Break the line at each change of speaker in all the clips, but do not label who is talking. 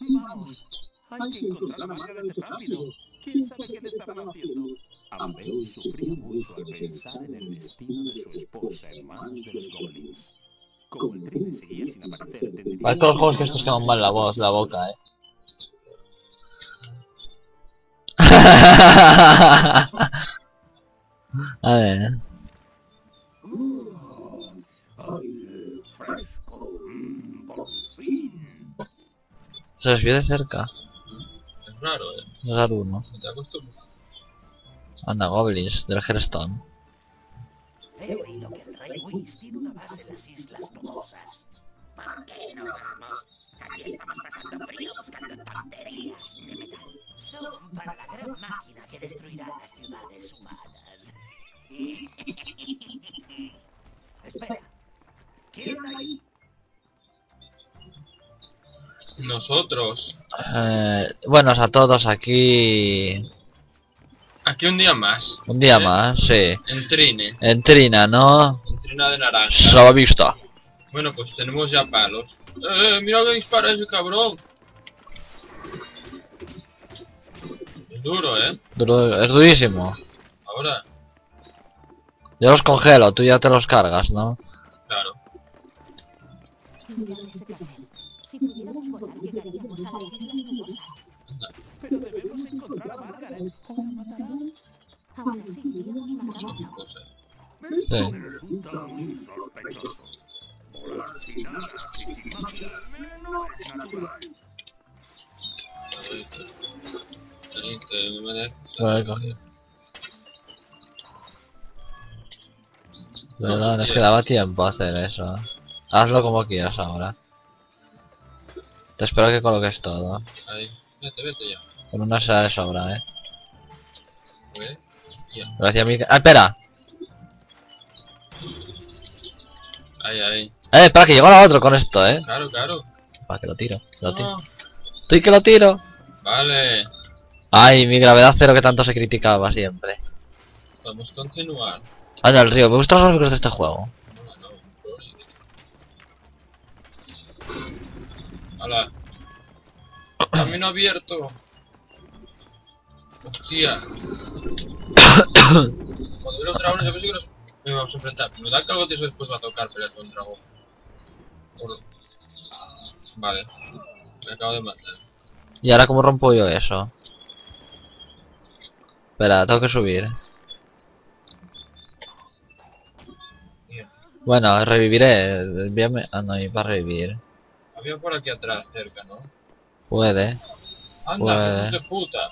Vamos, hay que encontrar a Margaret rápido. ¿Quién sabe qué le estarán haciendo? Ambeus sufría mucho al pensar en el destino de su esposa en manos de los goblins. Como el tren seguía sin aparecer, tendría...
Hay todos los juegos que estos queman mal la voz, la boca, eh. A ver. Se les vio de cerca.
Es raro, ¿eh?
Es uno.
No te acostumbras.
Anda, goblins, del Hearthstone.
He oído que el rey Whis tiene una base en las Islas Nubosas. ¿Por qué no vamos? Aquí estamos pasando frío buscando tonterías de metal. Son para la gran máquina que destruirá las ciudades humanas. Espera. ¿Quién hay?
Nosotros.
Eh, buenos a todos aquí.
Aquí un día más.
Un día
¿eh?
más, sí.
En Trine.
En Trina, ¿no?
En Trina de naranja.
Salva vista.
Bueno, pues tenemos ya palos. ¡Eh, mira que dispara ese cabrón! Es duro, ¿eh?
Duro- es durísimo.
Ahora,
Yo los congelo, tú ya te los cargas, ¿no?
claro.
Llegaríamos a las Islas Nubosas.
Pero debemos encontrar a Margaret o la.
Aún así, iríamos más rápido.
Cosas.
Esto
Sí.
me resulta muy sospechoso. Volar sin alas y sin magia no es natural.
Ahí, que me de-
Lo he cogido. Verdad, es que daba tiempo a hacer eso. Hazlo como quieras ahora. Te espero que coloques todo.
Ahí. Vete, vete ya.
Con una será de sobra, eh.
¿Ves? Ya.
Gracias, Mica. ¡Ah, espera!
Ahí, ahí.
¡Eh, espera, que llegó la otro con esto, eh!
Claro, claro.
Va, que lo tiro, que lo tiro.
No.
¡Estoy que lo tiro!
Vale.
Ay, mi gravedad cero que tanto se criticaba siempre.
Vamos a continuar.
Anda, el río, me gustan los gráficos de este juego.
No, no, pobre. Hola. Camino abierto. Hostia. Cuando vi los dragones yo pensé que nos íbamos a enfrentar. Me da que algo de eso después va a tocar pelear con un dragón. Por- Vale. Me acabo de matar.
¿Y ahora cómo rompo yo eso? Espera, tengo que subir.
Bien.
Bueno, reviviré. Envíame... Ah, no, y para revivir.
Había por aquí atrás, cerca, ¿no?
Puede.
Anda, hijos de puta.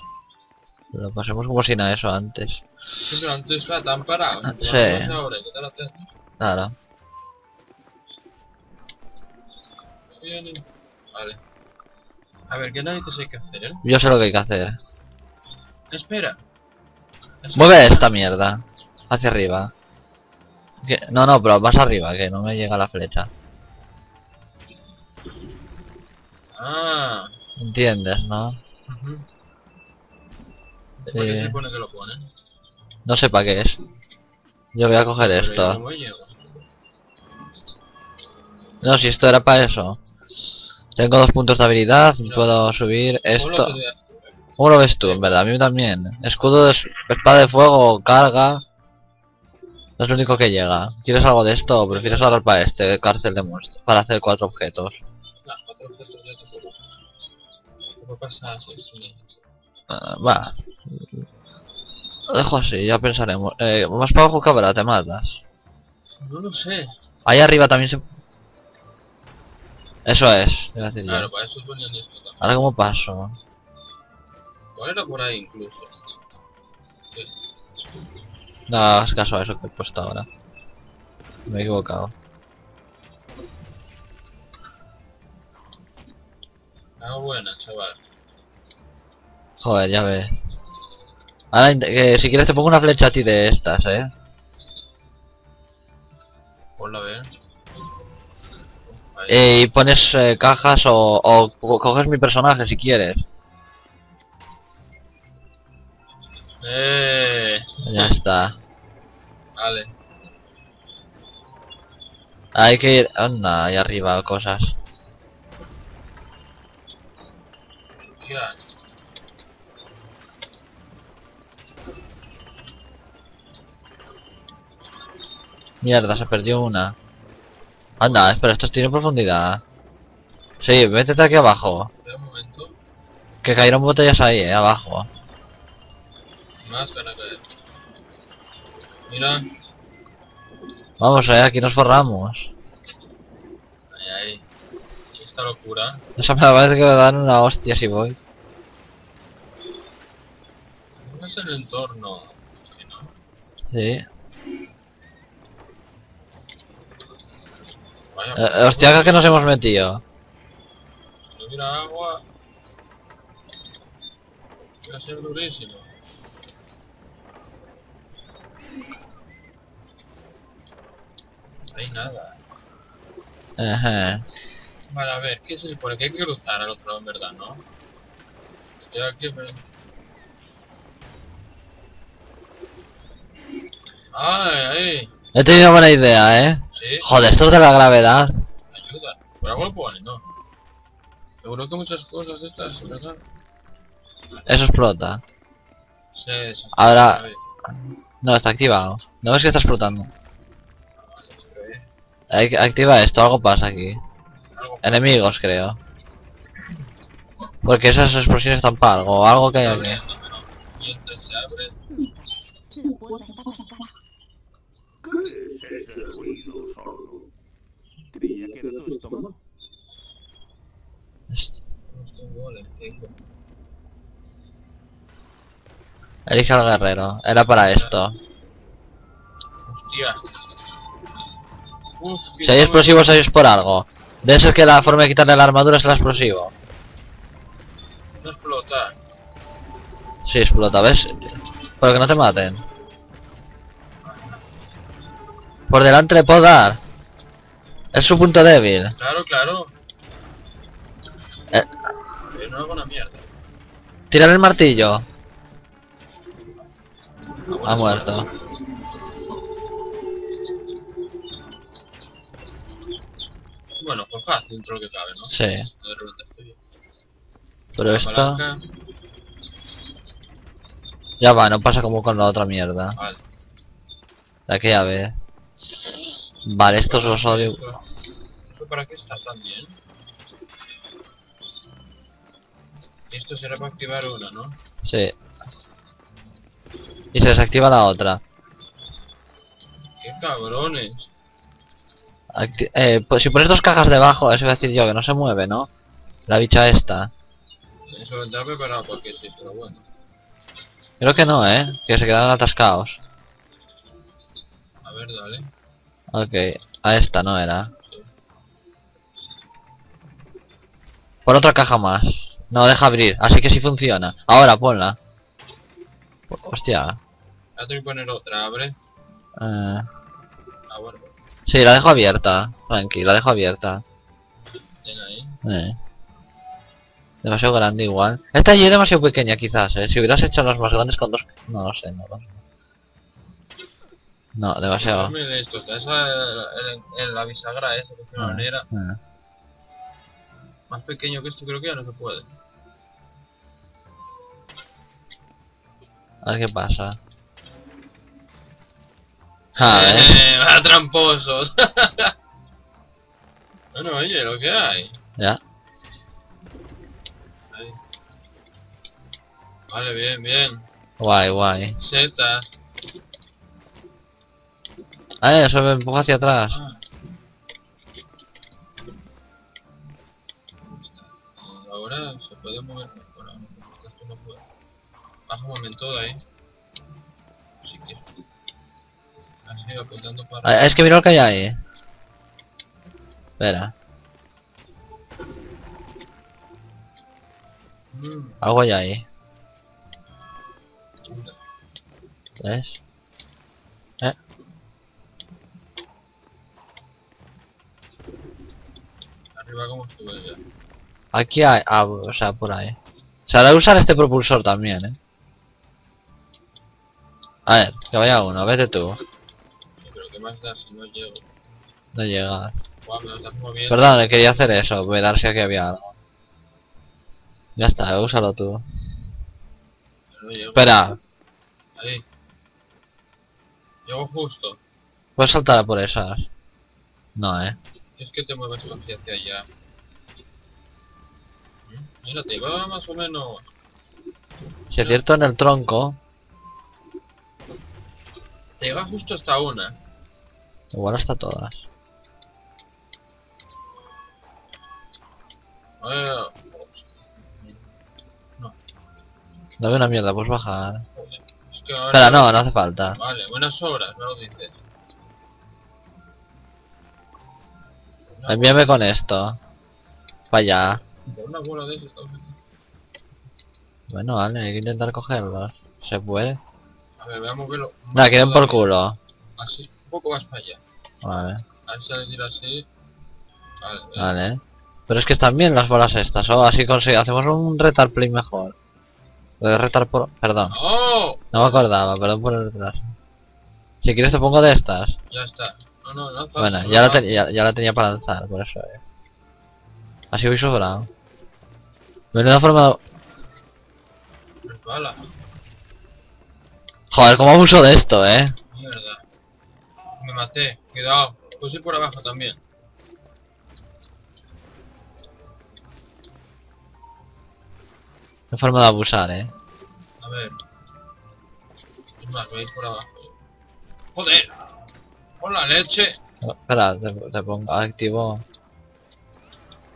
Lo pasemos como si nada eso antes.
Sí, pero antes era tan parado.
Sí.
Ahora. Vienen. Vale. A ver, ¿qué narices hay que hacer?
Yo sé lo que hay que hacer.
Espera.
Mueve esta mierda. Hacia arriba. No, no, pero más arriba, que no me llega la flecha.
Ah.
¿Entiendes, no?
ujú. ¿Por qué
Eh,
se pone que lo ponen?
no sé para qué es. Yo voy a coger
Pero
esto.
no
si esto era para eso. Tengo dos puntos de habilidad, puedo subir
¿Cómo
esto. ¿Cómo lo ves tú, en verdad? A mí también. Escudo de espada de fuego, carga. No es lo único que llega. ¿Quieres algo de esto o prefieres ahorrar para este, cárcel de monstruos? Para hacer cuatro objetos.
No, pasa? Sí, sí.
Ah, va. Lo dejo así, ya pensaremos. Eh, más para abajo cabrá, te matas.
No lo sé.
Ahí arriba también se... Eso es, iba a decir yo.
Claro, para eso ponían esto también.
Ahora cómo paso.
O era por ahí incluso.
No hagas caso a eso que he puesto ahora. Me he equivocado.
Ah, buena, chaval.
Joder, ya ves. Ahora, que si quieres te pongo una flecha a ti de estas, eh.
Ponla a ver.
Eh, y pones eh, cajas o, o co- coges mi personaje si quieres.
Eh,
Ya está.
vale.
Hay que ir... Anda, ahí arriba cosas.
Ya.
Mierda, se perdió una. Anda, espera, esto tiene profundidad. Sí, métete aquí abajo.
Espera un momento.
Que cayeron botellas ahí, eh, abajo.
Más van a caer. Mira.
Vamos, eh, aquí nos forramos.
Ahí, ahí. Esta locura.
Esa me parece que me dan una hostia si voy.
No es el entorno. Sí, ¿no?
Sí.
Vaya,
Eh, hostia, que nos hemos metido.
no mira agua. Va a ser durísimo. Hay nada.
Ajá.
Vale, a ver, ¿qué se supone? Que hay que cruzar al otro lado, en verdad, ¿no? Estoy aquí, pero... ¡Ay, ay!
He tenido buena idea, eh.
Sí,
Joder, esto es de la gravedad.
ayuda. Por algo lo pone, ¿no? Seguro que muchas cosas de estas, ¿verdad?
Eso explota.
Sí, sí.
Ahora- No, está activado. ¿No ves que está explotando? Hay que- Activa esto, algo pasa aquí.
algo
Enemigos, creo. Porque esas explosiones están para algo, o algo que hay aquí.
Creía que era tu estómago.
Esto es golem, tengo.
Elige al guerrero. Era para esto.
Hostia. Uf, que
Si hay explosivos es por algo. Debe ser que la forma de quitarle la armadura es el explosivo.
No explotar.
Sí, explota, ¿ves? Pero que no te maten. Por delante le puedo dar. Es su punto débil.
Claro, claro.
Eh.
Pero no hago una mierda.
Tírale el martillo.
Una
Ha muerto.
Bueno, pues fácil dentro de lo que cabe, ¿no?
Sí.
De.
Pero
La
esto...
palanca,
Ya va, no pasa como con la otra mierda.
Vale.
De aquella vez. Vale, estos los odio.
Esto- ¿Esto para qué está también? Esto será para activar una, ¿no?
Sí. Y se desactiva la otra.
¡Qué cabrones!
Acti- eh, pues si pones dos cajas debajo, eso iba a decir yo, que no se mueve, ¿no? La bicha esta.
Eso estaba preparado para que sí, pero bueno.
Creo que no, ¿eh? Que se quedan atascados.
A ver, dale.
Ok. A esta no era. Por otra caja más. No, deja abrir. Así que sí funciona. Ahora, ponla. Hostia.
Ahora tengo que poner otra, abre.
Eh,
Ah, bueno,
sí, la dejo abierta. Tranqui, la dejo abierta.
ahí.
Eh. Demasiado grande igual. Esta allí es demasiado pequeña quizás, eh. Si hubieras hecho las más grandes con dos... No lo sé, no lo sé. No, demasiado.
En, en la bisagra esa que es una
Ah.
manera
Eh.
más pequeño que esto creo que ya no se puede.
A ver qué pasa. A ver.
Eh, ¡Va tramposos! bueno, oye, lo que hay.
Ya.
Ahí. Vale, bien, bien.
Guay, guay.
Setas.
Ah, eso me empuja hacia atrás.
Ah. Ahora se puede mover mejor. esto no puede. Baja un momento de ahí. Si quieres. Así apuntando para
Ah, es que mira lo que hay ahí. Espera,
Mm,
algo hay ahí. ¿Ves?
Arriba como estuve ya.
Aquí hay... Ah, o sea, por ahí. Se hará usar este propulsor también, eh. A ver, que vaya uno, vete tú.
Sí, pero qué más da si no llego.
No llega.
Moviendo.
Perdón, quería hacer eso, ver si aquí había algo. Ya está, úsalo tú.
No.
Espera,
Ahí. Llego justo.
¿puedes saltar a por esas? No, eh.
Es que te mueves hacia hacia allá. ¿Mm? Mira, te iba más o menos...
Si acierto en el tronco,
Te llega justo hasta una.
igual hasta todas.
Eh,
No veo una mierda, pues bajar.
es que ahora...
Espera, no, no hace falta.
Vale, buenas obras, no lo dices.
Envíame con esto. Para allá. Bueno, vale, hay que intentar cogerlos. Se puede.
A ver, voy a moverlo.
Nada, que den por culo.
Así, un poco más para allá.
Vale,
A ver si le tiro así. Vale, vale.
vale. Pero es que están bien las bolas estas, o así consigue. Hacemos un retar play mejor. Lo de retar por... Perdón,
¡Oh!
no me acordaba, perdón por el retraso. Si quieres te pongo de estas.
Ya está. No, no, no.
Bueno,
no
ya la, ten- ya, ya la tenía para lanzar, por eso eh. Así voy sobrado. Menuda forma.
Bala.
Joder, cómo abuso de esto, eh.
Mierda. Me maté. Cuidado. Puedes ir por abajo también.
Qué forma de abusar, eh.
A ver. Es más, voy a ir por abajo. ¡Joder! ¡Por la leche!
Espera, te, te pongo activo.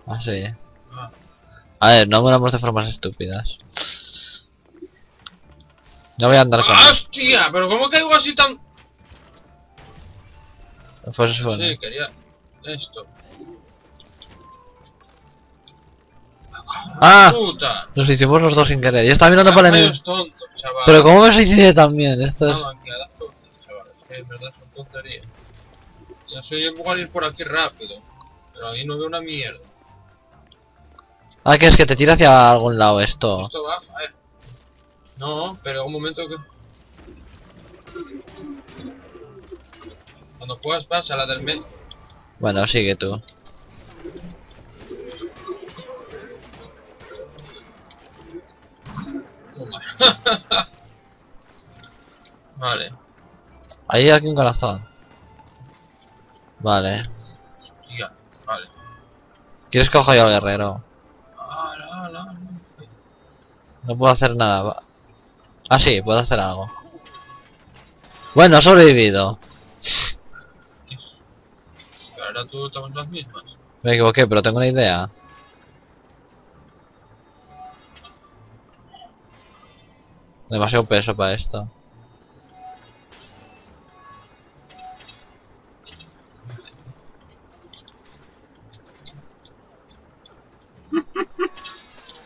Así.
Ah,
A ver, no moramos de formas estúpidas. No voy a andar con...
¡Hostia! ¿Pero cómo caigo así tan...?
Pues bueno.
Sí, quería... Esto.
¡Ah!
¡Puta!
Nos hicimos los dos sin querer. Yo estaba mirando para el enemigo. Pero ¿cómo me suicidé también? Esto es...
que en verdad son tonterías. Ya soy igual ir por aquí rápido. Pero ahí no veo una mierda.
Ah, que es que te tira hacia algún lado esto.
Esto va, a ver. No, pero un momento que... Cuando puedas vas a la del medio.
Bueno, sigue tú.
Toma. vale.
Ahí aquí un corazón. Vale.
Ya, vale.
¿Quieres que coja yo al guerrero? No puedo hacer nada. Ah, sí, puedo hacer algo. Bueno, he sobrevivido.
Ahora tú estamos las mismas.
Me equivoqué, pero tengo una idea. Demasiado peso para esto.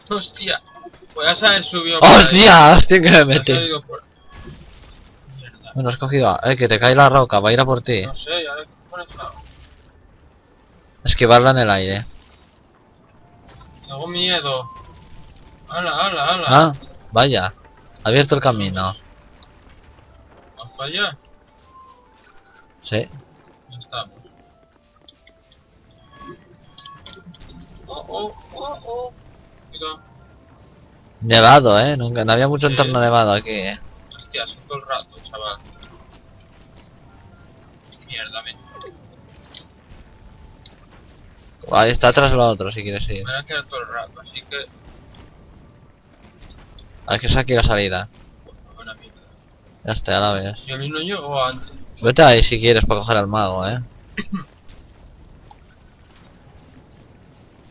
Hostia. Pues haber subido.
¡Hostia! ¡Hostia que me
por- Mierda.
Bueno, has cogido... a- Eh, que te cae la roca, va a ir a por ti.
No sé, ya ahora?
Esquivarla en el aire.
Tengo miedo. Ala, ala, ala.
Ah, vaya. Ha abierto el camino.
¿Vas para allá?
Sí.
Estamos. Oh, oh, oh, oh.
Nevado, eh. Nunca, no había mucho entorno nevado aquí, eh.
Hostia, son todo el rato, chaval. Mierda, me,
Ahí está tras lo otro si quieres ir.
me voy a quedar todo el rato, así que...
Hay que es aquí la salida.
Mierda.
Ya está, ya la ves.
Yo no llego antes.
Vete ahí si quieres para coger al mago, eh.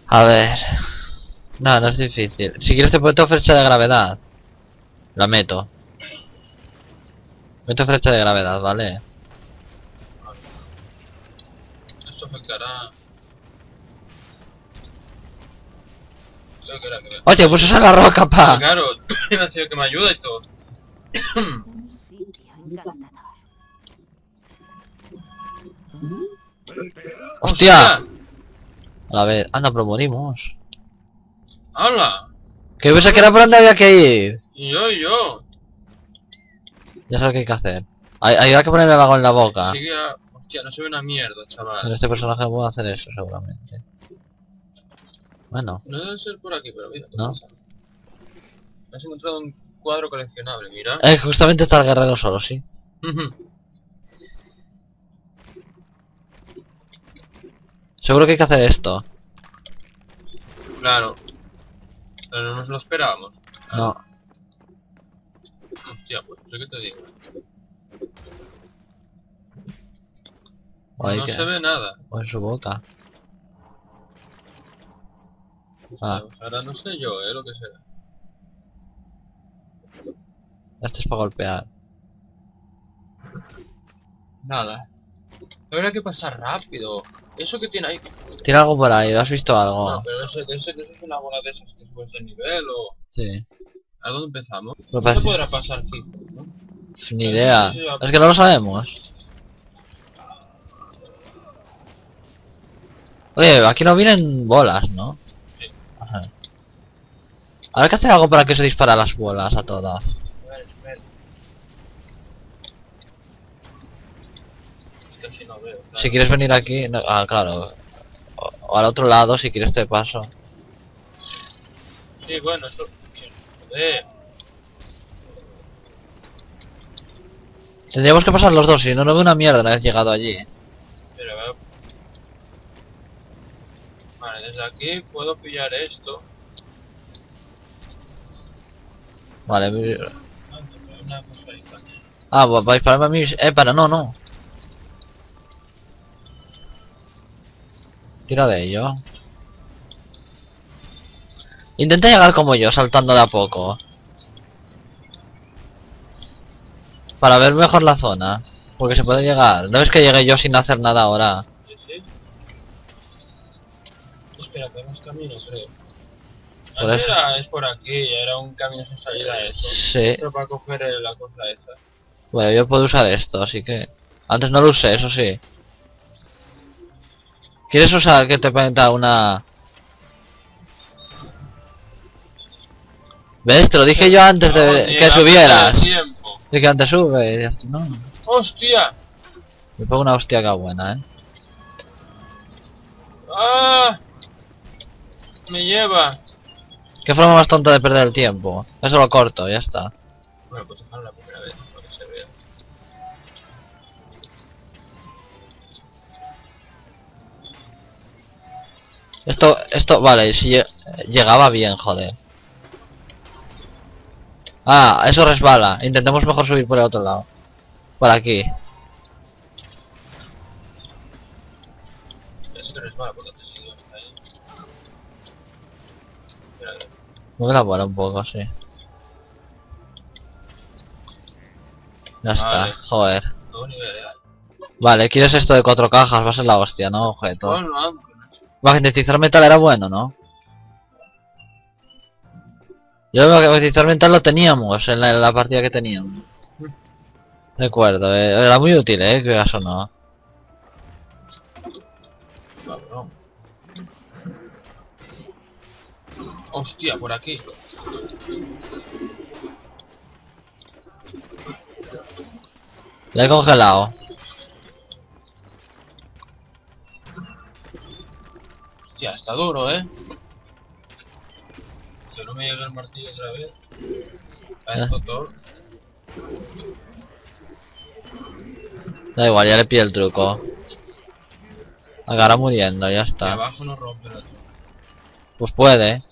A ver. No, no es difícil. Si quieres te meto flecha de gravedad. La meto. Meto flecha de gravedad, ¿vale?
Esto afectará... Creo que era que...
Oye, pues es la roca,
Ah,
pa.
claro, me ha sido que me ayuda y todo.
Un sitio encantador.
¡Hostia! A ver, anda, pero morimos.
¡Hala!
Que pensé que era por donde había que ir.
Y yo, y yo.
Ya sé lo que hay que hacer. Hay, hay que ponerle algo en la boca.
Sigue a... Hostia, no se ve una mierda,
Pero
chaval.
este personaje puede hacer eso seguramente. Bueno,
No debe ser por aquí, pero mira. ¿qué
No.
pasa? Has encontrado un cuadro coleccionable, mira.
eh, justamente está el guerrero solo, sí. Seguro que hay que hacer esto.
claro. Pero no nos lo esperábamos.
No.
Hostia, pues, ¿yo qué te digo? No
que...
se ve nada.
O en su boca. Ah,
Pues Ahora no sé yo, eh, lo que será.
esto es para golpear.
Nada. Habrá que pasar rápido. Eso que tiene ahí...
Tiene algo por ahí, ¿has visto algo?
No, pero ese, ese es una bola de esas que subes de nivel o...
Sí.
¿A dónde empezamos?
Parece-
podrá pasar ¿no?
Ni idea. Es que no lo sabemos. Oye, aquí no vienen bolas, ¿no? Ajá. Habrá que hacer algo para que se dispara las bolas a todas.
A ver, espera. Casi no veo. claro.
Si quieres venir aquí... no- ah, claro. O, o al otro lado, si quieres te paso.
Sí, bueno, eso... Joder.
Tendríamos que pasar los dos, si no, no veo una mierda una vez llegado allí.
Pero. Vale, desde aquí puedo pillar esto.
Vale,
Ah, pero una cosita.
Ah, va va a dispararme a mí... Eh, para, no, no. Tira de ello. Intenta llegar como yo, saltando de a poco. Para ver mejor la zona. Porque se puede llegar. No es que llegue yo sin hacer nada ahora.
Sí, sí. Espera, más camino, creo.
Por
Antes
eso.
era, es por aquí, era un camino sin salida a eso.
Sí.
Pero para coger la cosa esa.
Bueno, yo puedo usar esto, así que... Antes no lo usé, eso sí. ¿Quieres usar que te penta una... ¿Ves? Te lo dije yo antes de que subieras. De que antes sube. no.
¡Hostia!
Me pongo una hostia que buena, ¿eh?
¡Ah! Me lleva.
¿Qué forma más tonta de perder el tiempo? Eso lo corto, ya está.
Bueno, pues dejarlo
Esto, esto, vale, si lle- llegaba bien, joder. Ah, eso resbala. Intentemos mejor subir por el otro lado. Por aquí. Mueve la bola un poco, sí. Ya está, joder. Vale, ¿quieres esto de cuatro cajas? Va a ser la hostia, ¿no? Objeto. Magnetizar metal era bueno, ¿no? Yo magnetizar metal lo teníamos en la, en la partida que teníamos. Recuerdo, eh, era muy útil, eh, que eso no.
Cabrón. Hostia, por aquí.
Le he congelado.
Hostia, está duro, eh. Que no me llegue el martillo otra vez. A esto todo.
Da igual, ya le pide el truco. Agarra muriendo, ya
Y
está.
abajo no rompe la
Pues puede.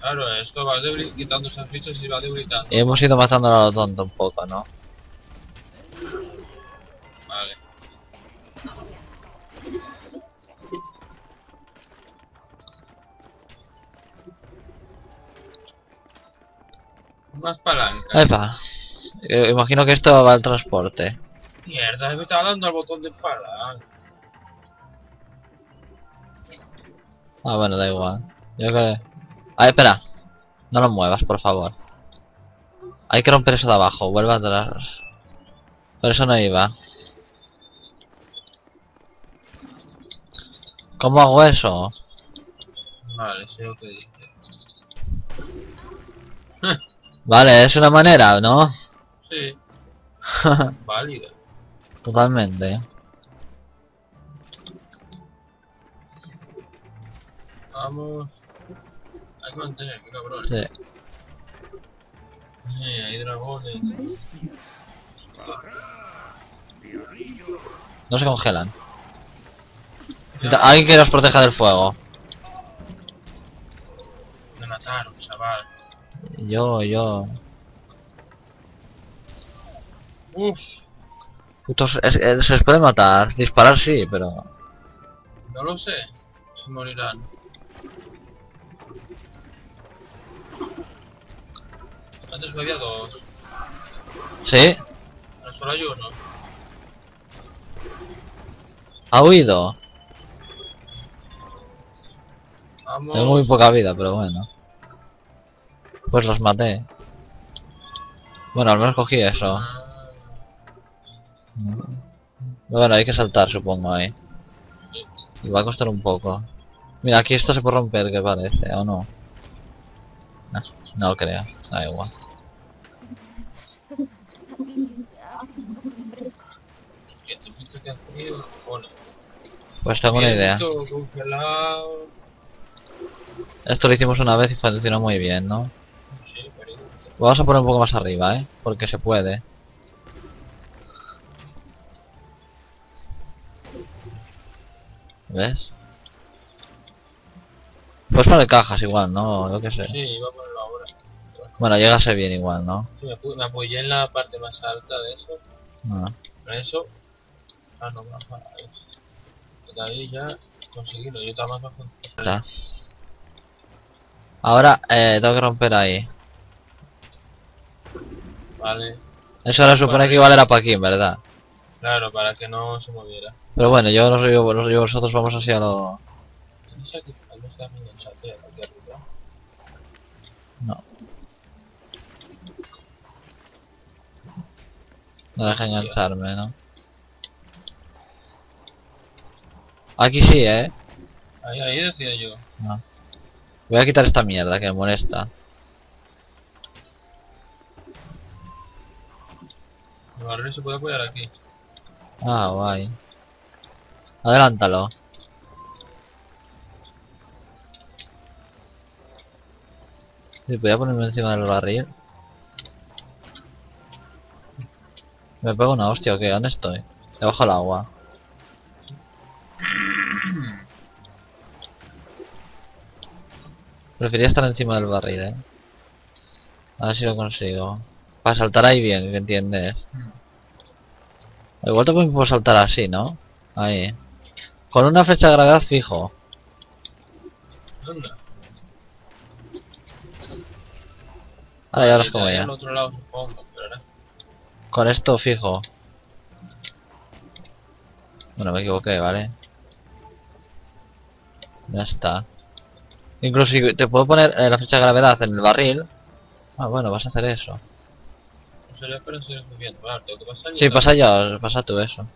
Claro, esto va quitando esas fichas y va debilitando.
Y hemos ido matando a lo tonto un poco, ¿no?
Más palanca.
Epa. Eh, imagino que esto va al transporte.
Mierda, me estaba dando al botón de palanca.
Ah, bueno, da igual. Yo que... Ah, espera. No lo muevas, por favor. Hay que romper eso de abajo. Vuelve atrás. Por eso no iba. ¿Cómo hago eso?
Vale, sé lo que dice.
Vale, es una manera, ¿no?
Sí. Válida.
Totalmente.
Vamos. Hay que mantener, qué cabrón.
Sí.
Eh, hay dragones.
No se congelan. Alguien que nos proteja del fuego. Yo, yo.
Uf,
Putos, es- es- se les puede matar. Disparar sí, pero...
no lo sé. Se morirán. Antes había dos.
¿Sí?
Ahora solo hay uno.
Ha huido.
Vamos.
Tengo muy poca vida, pero bueno. Pues los maté. Bueno, al menos cogí eso. Bueno, hay que saltar, supongo, ahí. Y va a costar un poco. Mira, aquí esto se puede romper, que parece, ¿o no? No, no creo. Da igual. Pues tengo una idea. Esto lo hicimos una vez y funcionó muy bien, ¿no?
Pero...
Vamos a poner un poco más arriba, ¿eh? Porque se puede. ¿Ves? Pues poner cajas igual, ¿no? Yo qué sé.
Sí, iba a ponerlo ahora.
Bueno, llegase bien igual, ¿no?
Sí, me, apoyé en la parte más alta de eso. Con eso... Ah, no, más para ahí. De ahí ya conseguirlo. Yo estaba más bajo.
Ahora, eh, tengo que romper ahí.
Vale.
Eso ahora supone que igual era para aquí, ¿verdad?
Claro, para que no se moviera.
Pero bueno, yo no no soy yo, vosotros vamos así a lo...
No.
No. No deja engancharme, ¿no? Aquí sí, ¿eh?
Ahí, ahí decía yo.
Voy a quitar esta mierda que me molesta.
El barril se puede apoyar aquí.
Ah, guay. Adelántalo. Sí, voy a ponerme encima del barril. Me pego una hostia, ¿o qué? ¿Dónde estoy? Debajo del agua. Prefería estar encima del barril, eh. A ver si lo consigo. Para saltar ahí bien, ¿que entiendes? Igual también puedo saltar así, ¿no? Ahí. Con una flecha de gravedad fijo.
Anda.
Ahora ya los
Ahí,
como ya.
al otro lado supongo, pero ahora.
Con esto fijo. Bueno, me equivoqué, ¿vale? Ya está. Incluso si te puedo poner eh, la flecha de gravedad en el barril. Ah, bueno, vas a hacer eso.
Pero. Claro, tengo que pasar.
Sí, pasa ya, pasa tú eso.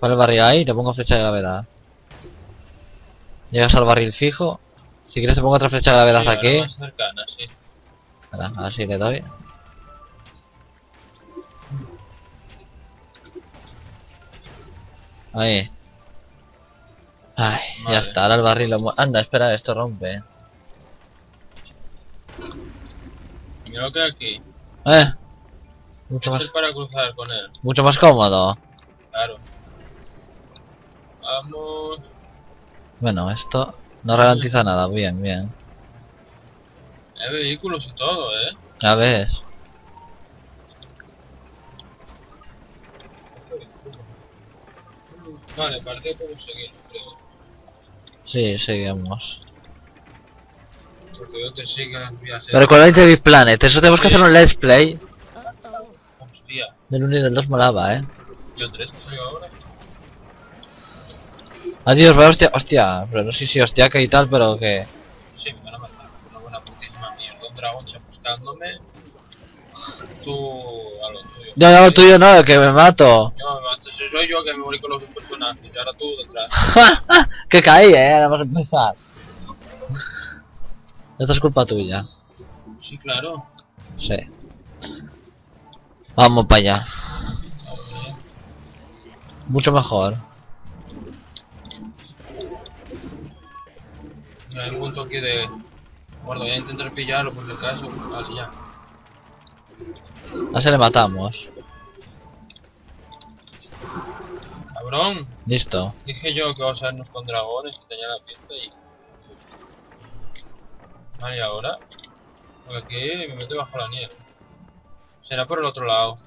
Pon el barril ahí y te pongo flecha de gravedad. Llegas al barril fijo. Si quieres te pongo otra flecha de gravedad
Sí,
aquí.
más cercana, sí.
Le doy. Ahí. Ay, ya
Vale.
está, ahora el barril lo Anda, espera, esto rompe.
Lo que aquí.
Eh. Mucho más,
para cruzar con él.
mucho más cómodo.
Claro. Vamos.
Bueno, esto no ralentiza nada, bien, bien.
Hay vehículos y todo, ¿eh?
Ya ves.
Vale, que podemos seguir, creo.
Sí, seguimos.
Porque veo que sí que las vías...
Pero Planet, eso tenemos que hacer un let's play.
Hostia,
Del 1 y del 2 molaba, eh.
yo tres que soy ahora.
Adiós, va, hostia, hostia, pero no sé si hostiaca y tal, pero que...
Sí, me van a matar. Una buena putísima mierda. Un dragón buscándome. Tú a lo tuyo.
Yo, yo, lo tuyo no, que me mato.
Yo me mato. Soy yo que me morí con los dos personajes. Y ahora tú detrás.
que caí, eh, vamos a empezar. Esto es culpa tuya.
Sí, claro.
Sí. Vamos para allá. Mucho mejor.
Hay un punto aquí de... Bueno, voy a intentar pillarlo por si acaso. Vale, ya.
A ese le matamos.
Cabrón.
Listo.
Dije yo que vamos a vernos con dragones, que tenía la pista y... Vale, ¿y ahora? Porque aquí me meto bajo la nieve. Será por el otro lado.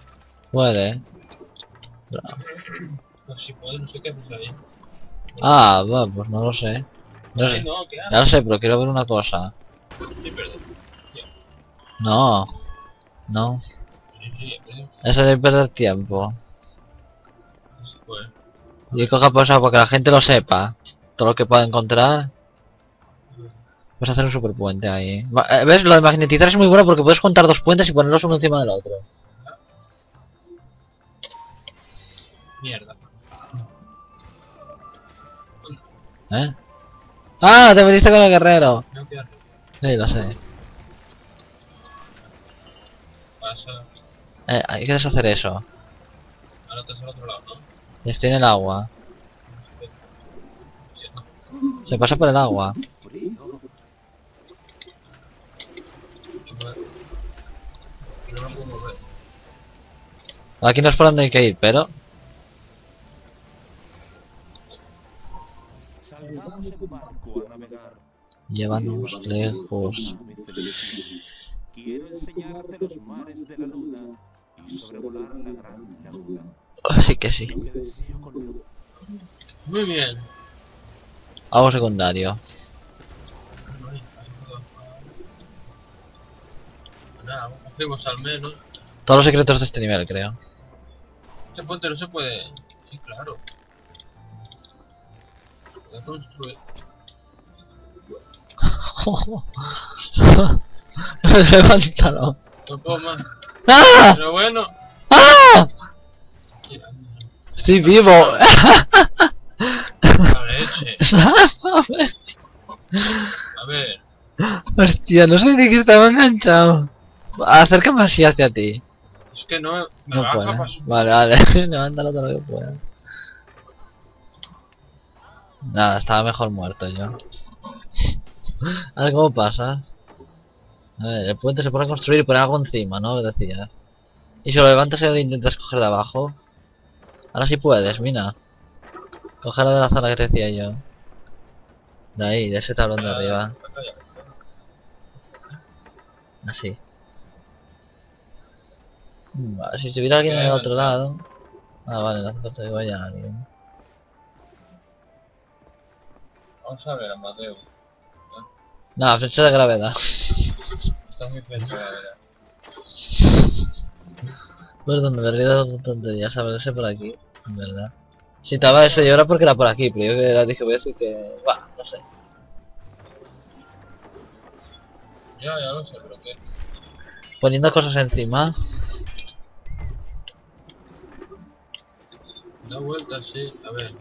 Puede.
Pues si puedo, no sé qué haces ahí.
Ah, va, pues no lo sé. No sé.
no.
Ya lo sé, pero quiero ver una cosa.
Sí, perdón.
No. No.
Sí, sí, sí,
Eso de perder tiempo.
sí, pues.
Y coja por eso, porque la gente lo sepa. Todo lo que pueda encontrar. Puedes hacer un super puente ahí. Va- eh, ¿Ves? Lo de magnetizar es muy bueno porque puedes juntar dos puentes y ponerlos uno encima del otro.
Mierda.
¿Eh? ¡Ah! Te metiste con el guerrero. Sí, lo sé.
pasa.
Eh, hay que deshacer eso.
Ahora al otro lado, ¿no?
Estoy en el agua. Se pasa por el agua.
No me puedo mover.
Aquí no es por donde hay que ir, pero... Llévanos lejos.
Quiero enseñarte los mares de la luna y sobrevolar la gran laguna.
Así que sí.
Muy bien.
Algo secundario.
Nada, al menos.
Todos los secretos de este nivel, creo.
Este puente no se puede... Sí, claro. Puede construir...
Levántalo.
No puedo más.
¡Ah!
Pero bueno.
¡Ah! Estoy vivo.
La leche. A ver.
Hostia, no sé de qué estaba enganchado. Acércame así hacia ti.
Es que no me,
No puedo. Vale, vale. Levántalo todo lo que pueda. Nada, estaba mejor muerto yo. A ver cómo pasa. A ver, el puente se puede construir y poner algo encima, ¿no? Decías. Y si lo levantas y lo intentas coger de abajo. Ahora sí puedes, mira. Cogerlo de la zona que te decía yo. De ahí, de ese tablón de arriba. Así. Vale, si estuviera alguien en el otro lado. Ah, vale, no hace falta que vaya alguien.
Vamos a ver, Amadeo.
Nada, flecha de gravedad.
Está muy flecha, la verdad.
Perdón, me he perdido de tonterías, a ver, ese por aquí, en verdad. Si estaba ese yo era porque era por aquí, pero yo que era dije voy a decir que... Buah, no sé.
Ya, ya lo sé, pero qué.
Poniendo cosas encima.
Una vuelta así, a ver.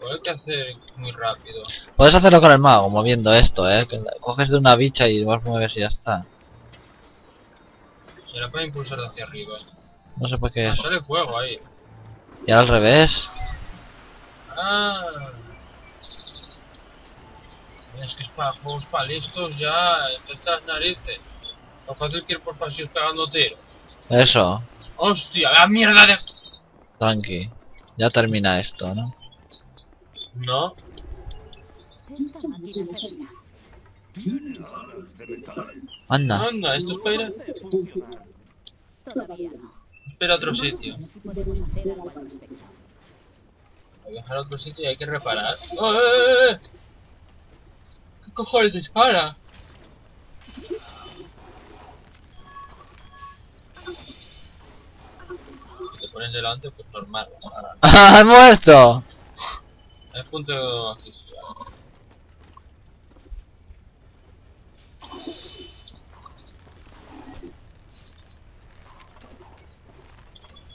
Lo hay que hacer muy rápido.
Puedes hacerlo con el mago, moviendo esto, eh. Que coges de una bicha y vas mueves y ya está.
Será para impulsar hacia arriba.
No sé por qué
Ah,
es.
sale fuego ahí.
Y al revés.
Ah. Es que es para juegos para listos ya. Estas narices. Lo fácil que ir por pasillos pegando tiros.
Eso.
¡Hostia! ¡La mierda de...!
Tranqui. Ya termina esto, ¿no?
No.
Anda.
Anda, esto es para ir a...
Todavía no.
Espera a otro sitio. Voy a viajar a otro sitio y hay que reparar. ¡Oh, eh, eh, eh! ¿Qué cojones dispara? Si te pones delante, pues normal. Ahora,
¡Ah, muerto!
Hay punto.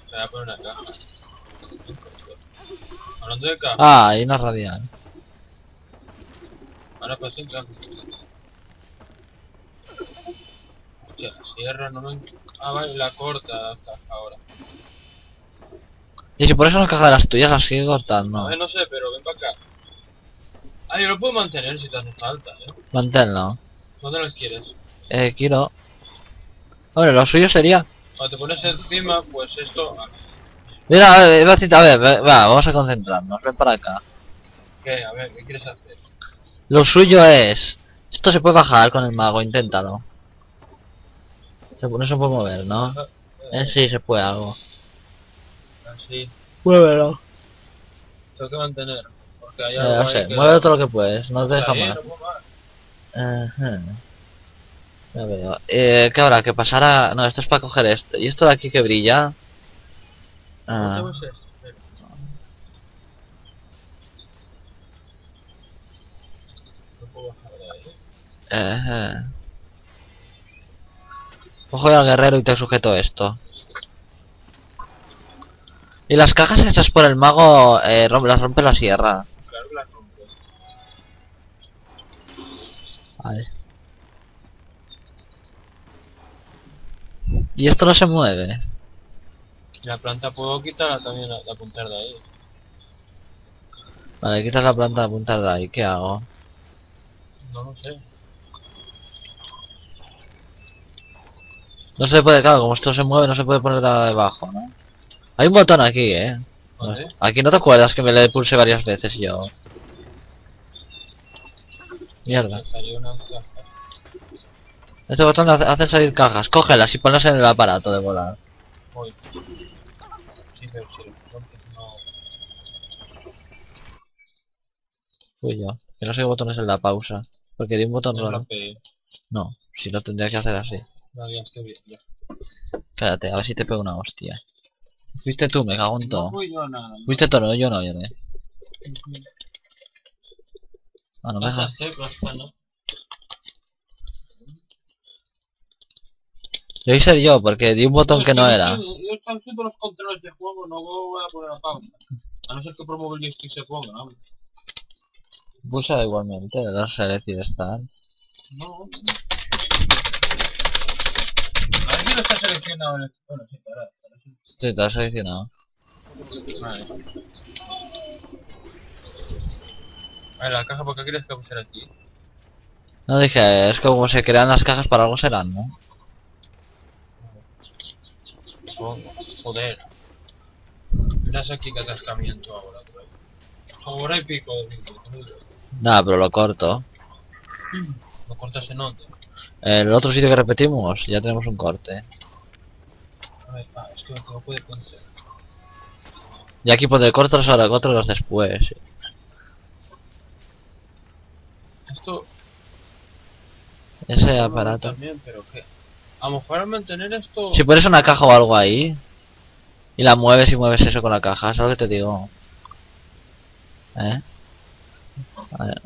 Se va a poner una caja. Hablando de caja,
Ah, hay una radial.
ahora pasé en caja. Hostia, la sierra no me... Ah, vale, la corta caja ahora.
Y si por eso no caja de las tuyas, las sigue cortando.
A ver, no sé, pero ven para acá. Ah, yo lo puedo mantener si te hace falta, ¿eh?
Manténlo.
¿Dónde los quieres?
Eh, quiero... Hombre, lo suyo sería...
Cuando te pones encima, pues esto... ah,
Mira, a ver, a ver, ve- va, vamos a concentrarnos, ven para acá.
¿Qué? A ver, ¿qué quieres hacer?
Lo suyo es... Esto se puede bajar con el mago, inténtalo. Se, no se puede mover, ¿no? Eh, sí, se puede algo.
Así.
Muévelo.
Tengo que mantener. Porque hay
Eh,
algo
mueve todo lo que puedes, no te deja
Ahí,
más.
no puedo más.
Ajá. Ya veo. Eh, ¿qué habrá? Que pasara... No, esto es para coger esto. ¿Y esto de aquí que brilla? Ah, ajá. Cojo al guerrero y te sujeto esto. Y las cajas hechas por el mago eh, rom- las rompe la sierra.
Claro que la rompo.
Vale. Y esto no se mueve.
La planta puedo quitarla también, la, la punta de ahí.
Vale, quitas la planta de punta de ahí. ¿Qué hago?
No lo sé.
No se puede, claro, como esto se mueve no se puede poner nada debajo, ¿no? Hay un botón aquí, ¿eh? Aquí no te acuerdas que me le pulse varias veces yo. Mierda. Este botón hace, salir cajas. Cógelas y ponlas en el aparato de volar.
Voy. Sí, pero si lo no...
Fui yo. Que no sé qué botón es el de la pausa. Porque di un botón
No
raro. No, si lo tendría que hacer así.
No, ya estoy bien, ya.
Cállate, a ver si te pego una hostia. Fuiste tú, me cago en
No
todo.
fui yo nada. no.
Fuiste tú, no, yo no, yo no. Ah, no me dejas.
Bueno.
Lo hice yo, porque di un botón que no
yo
era.
estoy- Yo estoy haciendo los controles de juego, no voy a poner a pausa. A no ser que promueva el joystick se ponga, ¿no?
Pulsa igualmente, no sé decir estar.
No. A ver si no está seleccionado en el... Bueno, sí, ahora. Sí.
Te has seleccionado.
Vale. A ver, la caja, ¿por qué quieres que pusiera aquí?
No dije, es como se crean las cajas para algo serán, ¿no?
Oh, joder. Verás aquí que atascamiento ahora, creo. Ahora y pico.
Nada, pero lo corto.
Lo cortas en onda.
El otro sitio que repetimos, ya tenemos un corte.
A ver, es que no puede pensar.
Y aquí pondré cortos ahora, otros después.
Esto...
Ese aparato.
También, pero que... A lo mejor al mantener esto...
Si pones una caja o algo ahí y la mueves y mueves eso con la caja, ¿sabes lo que te digo? ¿Eh? A ver.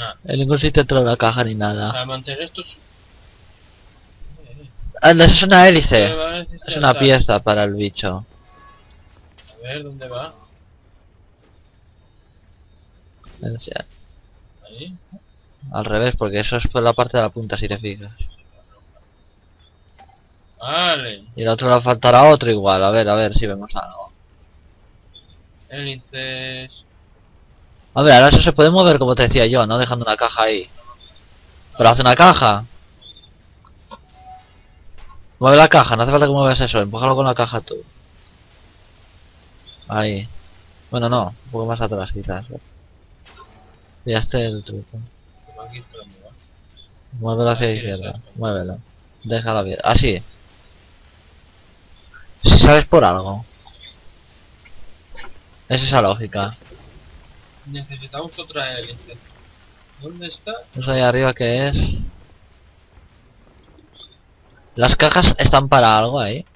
Nah,
En ningún sitio entra una caja ni nada.
mantener esto... es-
Anda, eso es una hélice. Es una pieza para el bicho.
A ver, ¿dónde va? Ahí.
Al revés, porque eso es por la parte de la punta si te fijas.
Vale.
Y el otro le faltará otro igual. A ver, a ver si vemos algo.
Hélices...
Ver, ahora eso se puede mover como te decía yo, ¿no? Dejando una caja ahí. Pero hace una caja. Mueve la caja, no hace falta que muevas eso, empújalo con la caja tú. Ahí. Bueno, no, un poco más atrás quizás. Ya este es el truco. Muévelo hacia la izquierda, muévelo. Déjalo bien. Así. Si sabes por algo. Es esa lógica.
Necesitamos otra hélice. ¿Dónde está?
Eso ahí arriba que es... Las cajas están para algo ahí.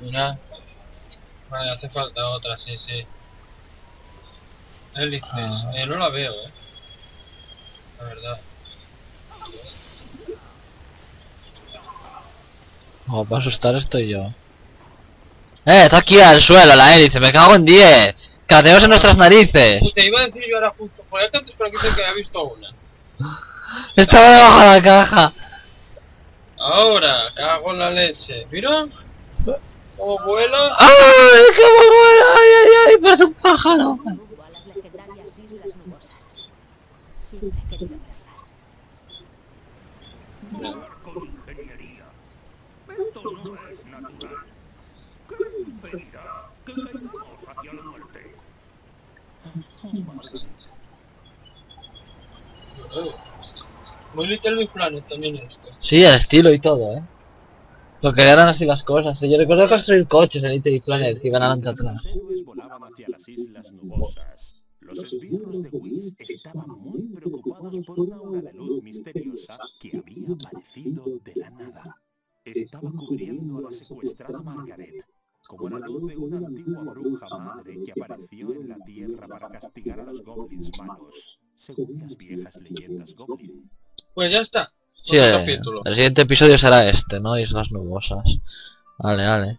Mira. Vale, hace falta otra, sí, sí. Hélices.
Ah.
Eh, no la veo, eh. La verdad.
Oh, para asustar estoy yo. ¡Eh! Está aquí al suelo la hélice, me cago en 10. ¡Cadeos en nuestras narices!
Te iba a decir yo ahora justo, por aquí antes por aquí que había visto una.
Estaba debajo de la caja.
Ahora, cago en la leche. Mira. ¿Cómo vuela?
¡Ay, qué bueno! ¡Ay, ay, ay! Parece un pájaro.
Rumbo a las legendarias Islas Nubosas. Siempre he querido verlas.
Volar con ingeniería. Esto no es natural. ¿Qué impedirá que caigamos hacia la muerte?
Muy Little Big Planet también esto.
Sí, el estilo y todo, ¿eh? Lo que eran así las cosas. Yo recuerdo construir coches en Little Big Planet que iban adelante atrás.
Los héroes volaban hacia las islas nubosas. Los esbirros de Whis estaban muy preocupados por una hora de luz misteriosa que había aparecido de la nada. Estaba cubriendo a la secuestrada Margaret, como la luz de una antigua bruja madre que apareció en la tierra para castigar a los goblins malos, según las viejas leyendas goblin.
Pues ya está.
Sí,
Otro
eh,
capítulo.
el siguiente episodio será este, ¿no? Islas nubosas. Vale, vale.